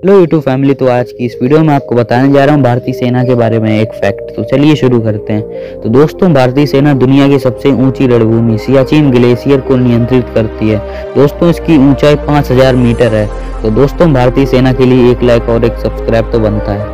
Hello YouTube family तो आज की इस वीडियो में आपको बताने जा रहा हूँ भारतीय सेना के बारे में एक फैक्ट तो चलिए शुरू करते हैं। तो दोस्तों, भारतीय सेना दुनिया की सबसे ऊँची रणभूमि, सियाचिन ग्लेशियर को नियंत्रित करती है। दोस्तों, इसकी ऊंचाई 5000 मीटर है। तो दोस्तों, भारतीय सेना के लिए एक लाइक और एक सब्सक्राइब तो बनता है।